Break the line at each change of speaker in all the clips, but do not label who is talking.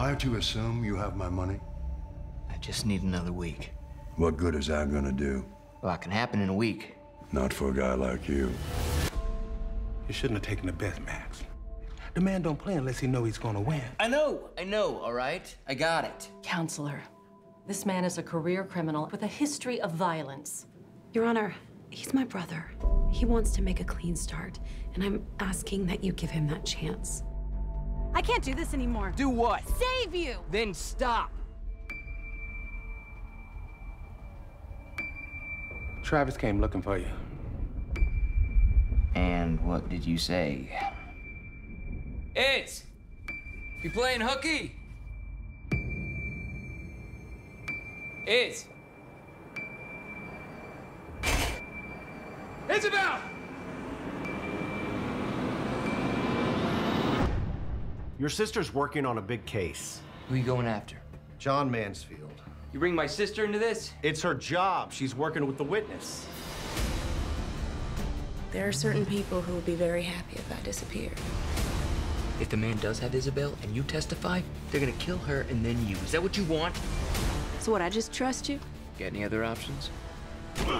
I to assume you have my money?
I just need another week.
What good is that gonna do?
A lot can happen in a week.
Not for a guy like you.
You shouldn't have taken the bet, Max. The man don't play unless he know he's gonna win.
I know, I know, all right? I got it.
Counselor, this man is a career criminal with a history of violence.
Your Honor, he's my brother. He wants to make a clean start, and I'm asking that you give him that chance.
I can't do this anymore.
Do what?
Save you!
Then stop.
Travis came looking for you.
And what did you say? It's you playing hooky? It's Isobel!
Your sister's working on a big case.
Who are you going after?
John Mansfield.
You bring my sister into this?
It's her job. She's working with the witness.
There are certain people who will be very happy if I disappear.
If the man does have Isobel and you testify, they're gonna kill her and then you. Is that what you want?
So what, I just trust you?
Got any other options?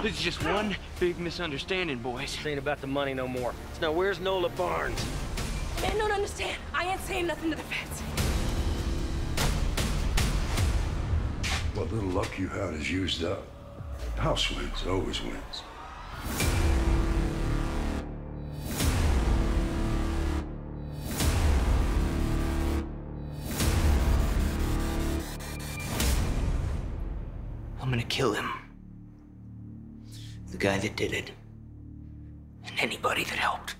This is just one big misunderstanding, boys.
This ain't about the money no more. So now where's Nola Barnes?
Man, don't understand. I ain't saying nothing to the feds.
What little luck you had is used up. House wins, always wins.
I'm gonna kill him. The guy that did it. And anybody that helped.